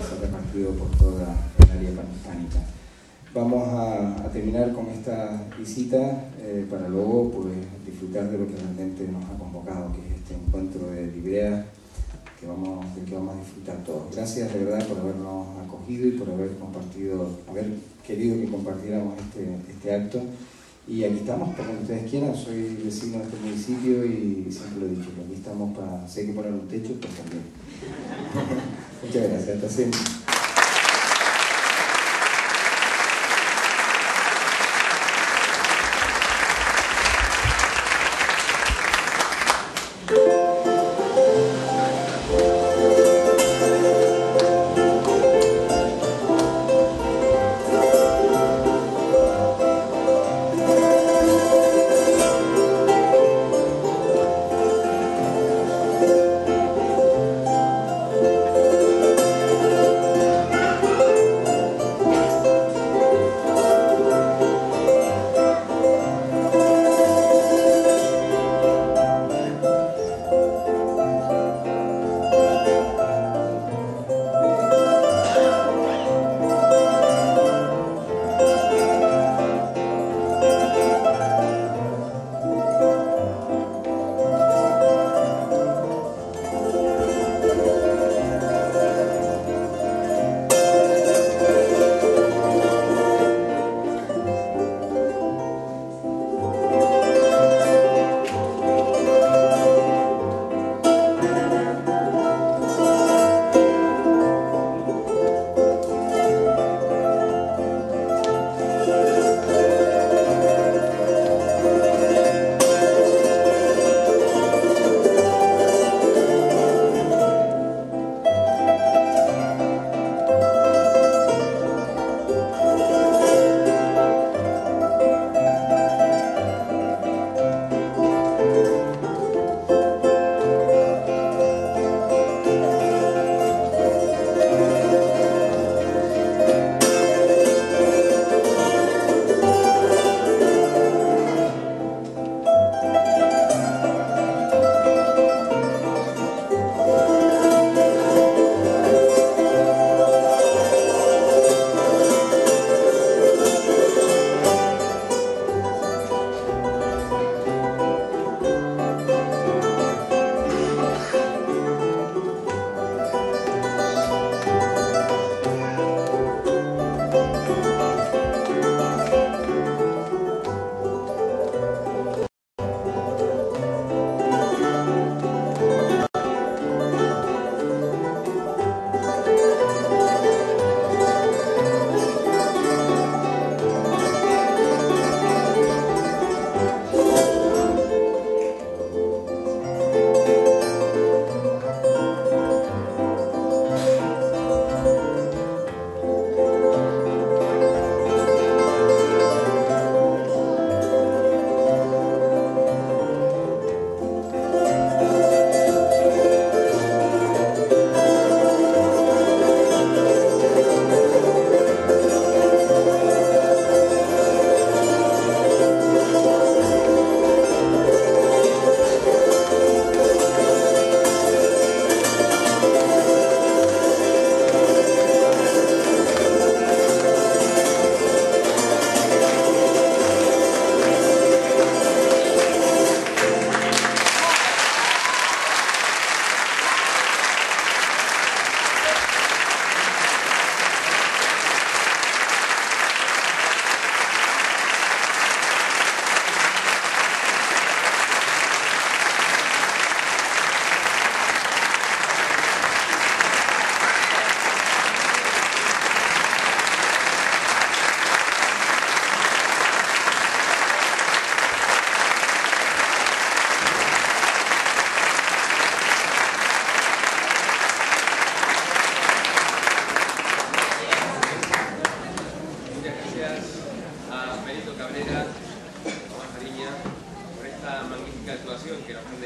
el área hispánica. Vamos a, terminar con esta visita eh, para luego pues, disfrutar de lo que realmente nos ha convocado, que es este encuentro de Librea que vamos, del que vamos a disfrutar todos. Gracias de verdad por habernos acogido y por haber compartido, haber querido que compartiéramos este, este acto. Y aquí estamos, para cuando ustedes quieran, soy vecino de este municipio y siempre lo he dicho, aquí estamos para, si hay que poner un techo, pues también. जय राजा तसे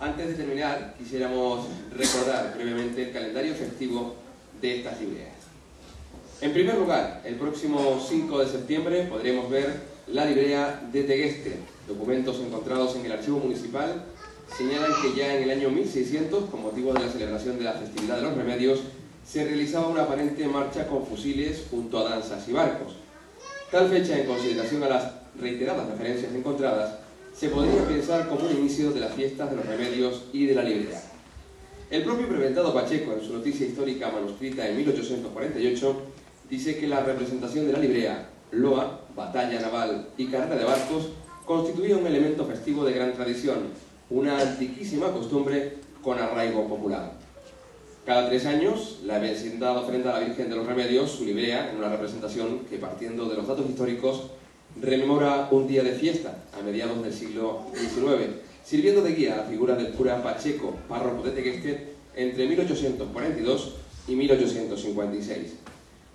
Antes de terminar, quisiéramos recordar brevemente el calendario festivo de estas libreas. En primer lugar, el próximo 5 de septiembre podremos ver la librea de Tegueste. Documentos encontrados en el archivo municipal señalan que ya en el año 1600, con motivo de la celebración de la festividad de los remedios, se realizaba una aparente marcha con fusiles junto a danzas y barcos. Tal fecha, en consideración a las reiteradas referencias encontradas, se podría pensar como un inicio de las fiestas de los remedios y de la librea. El propio Preventado Pacheco, en su noticia histórica manuscrita en 1848, dice que la representación de la librea, loa, batalla naval y carrera de barcos constituía un elemento festivo de gran tradición, una antiquísima costumbre con arraigo popular. Cada tres años, la vecindad ofrenda a la Virgen de los Remedios su librea en una representación que, partiendo de los datos históricos, rememora un día de fiesta a mediados del siglo XIX, sirviendo de guía a la figura del cura Pacheco, párroco de Tegueste, entre 1842 y 1856.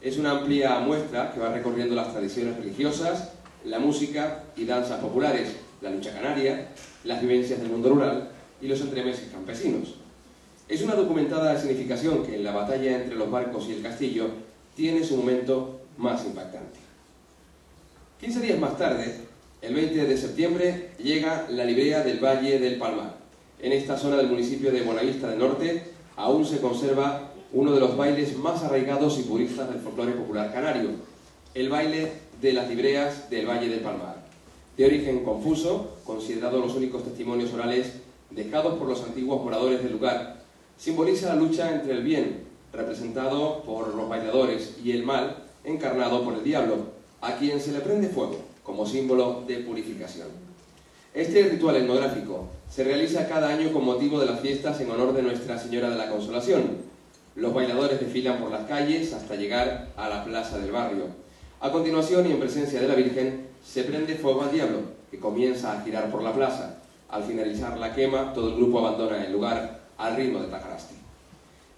Es una amplia muestra que va recorriendo las tradiciones religiosas, la música y danzas populares, la lucha canaria, las vivencias del mundo rural y los entremeses campesinos. Es una documentada significación que en la batalla entre los barcos y el castillo tiene su momento más impactante. 15 días más tarde, el 20 de septiembre, llega la librea del Valle del Palmar. En esta zona del municipio de Bonavista del Norte aún se conserva uno de los bailes más arraigados y puristas del folclore popular canario, el baile de las libreas del Valle del Palmar. De origen confuso, considerado los únicos testimonios orales dejados por los antiguos moradores del lugar, simboliza la lucha entre el bien, representado por los bailadores, y el mal, encarnado por el diablo, a quien se le prende fuego, como símbolo de purificación. Este ritual etnográfico se realiza cada año con motivo de las fiestas en honor de Nuestra Señora de la Consolación, los bailadores desfilan por las calles hasta llegar a la plaza del barrio. A continuación, y en presencia de la Virgen, se prende fuego al diablo, que comienza a girar por la plaza. Al finalizar la quema, todo el grupo abandona el lugar al ritmo de Tajaraste.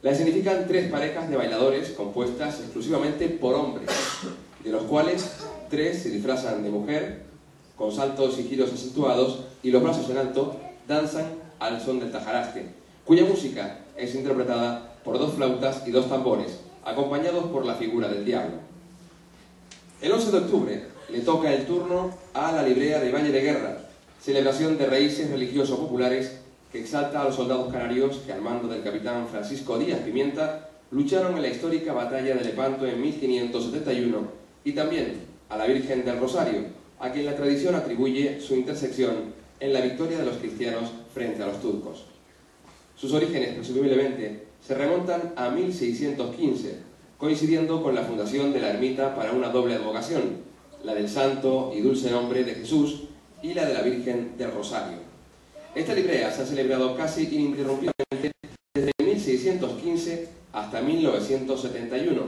La escenifican tres parejas de bailadores compuestas exclusivamente por hombres, de los cuales tres se disfrazan de mujer, con saltos y giros acentuados y los brazos en alto, danzan al son del tajaraste, cuya música es interpretada por dos flautas y dos tambores, acompañados por la figura del diablo. El 11 de octubre le toca el turno a la librea de Valle de Guerra, celebración de raíces religiosos populares que exalta a los soldados canarios que al mando del capitán Francisco Díaz Pimienta lucharon en la histórica batalla de Lepanto en 1571 y también a la Virgen del Rosario, a quien la tradición atribuye su intersección en la victoria de los cristianos frente a los turcos. Sus orígenes, presumiblemente, se remontan a 1615, coincidiendo con la fundación de la ermita para una doble advocación, la del santo y dulce nombre de Jesús y la de la Virgen del Rosario. Esta librea se ha celebrado casi ininterrumpidamente desde 1615 hasta 1971,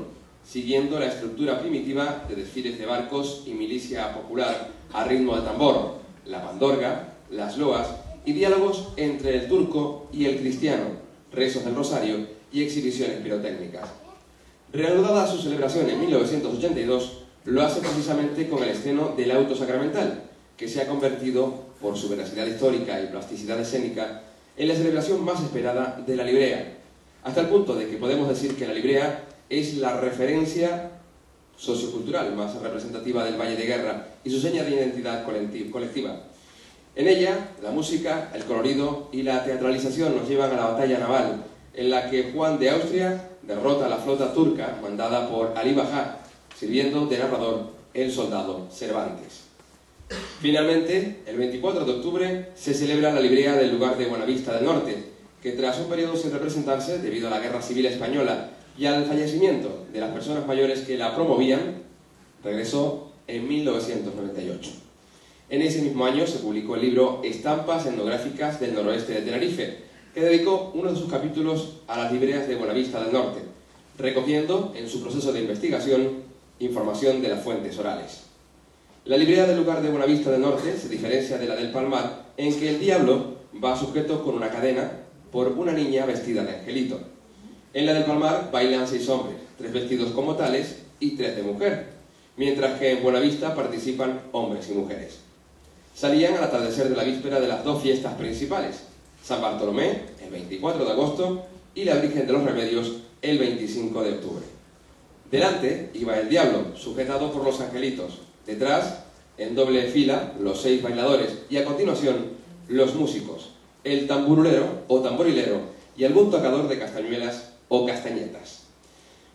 siguiendo la estructura primitiva de desfiles de barcos y milicia popular a ritmo de tambor, la pandorga, las loas y diálogos entre el turco y el cristiano, rezos del rosario y exhibiciones pirotécnicas. Reanudada su celebración en 1982, lo hace precisamente con el estreno del auto sacramental, que se ha convertido, por su veracidad histórica y plasticidad escénica, en la celebración más esperada de la librea, hasta el punto de que podemos decir que la librea es la referencia sociocultural más representativa del Valle de Guerra y su seña de identidad colectiva. En ella, la música, el colorido y la teatralización nos llevan a la batalla naval, en la que Juan de Austria derrota a la flota turca mandada por Ali Bajá, sirviendo de narrador el soldado Cervantes. Finalmente, el 24 de octubre se celebra la librea del lugar de Buenavista del Norte, que tras un periodo sin representarse debido a la Guerra Civil Española y al fallecimiento de las personas mayores que la promovían, regresó en 1998. En ese mismo año se publicó el libro Estampas etnográficas del noroeste de Tenerife, que dedicó uno de sus capítulos a las libreas de Buenavista del Norte, recogiendo en su proceso de investigación información de las fuentes orales. La librea del lugar de Buenavista del Norte se diferencia de la del Palmar en que el diablo va sujeto con una cadena por una niña vestida de angelito. En la del Palmar bailan seis hombres, tres vestidos como tales y tres de mujer, mientras que en Buenavista participan hombres y mujeres. Salían al atardecer de la víspera de las dos fiestas principales, San Bartolomé, el 24 de agosto, y la Virgen de los Remedios, el 25 de octubre. Delante iba el diablo, sujetado por los angelitos. Detrás, en doble fila, los seis bailadores y a continuación, los músicos, el tamburulero o tamborilero y algún tocador de castañuelas o castañetas.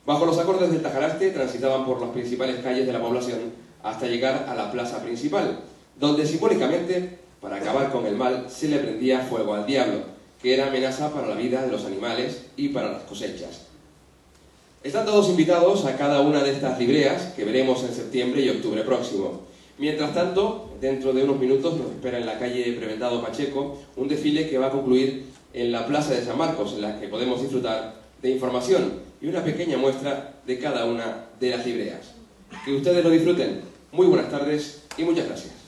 Bajo los acordes del Tajaraste transitaban por las principales calles de la población hasta llegar a la plaza principal, donde simbólicamente, para acabar con el mal, se le prendía fuego al diablo, que era amenaza para la vida de los animales y para las cosechas. Están todos invitados a cada una de estas libreas que veremos en septiembre y octubre próximo. Mientras tanto, dentro de unos minutos nos espera en la calle Preventado Pacheco un desfile que va a concluir en la Plaza de San Marcos, en la que podemos disfrutar de información y una pequeña muestra de cada una de las libreas. Que ustedes lo disfruten. Muy buenas tardes y muchas gracias.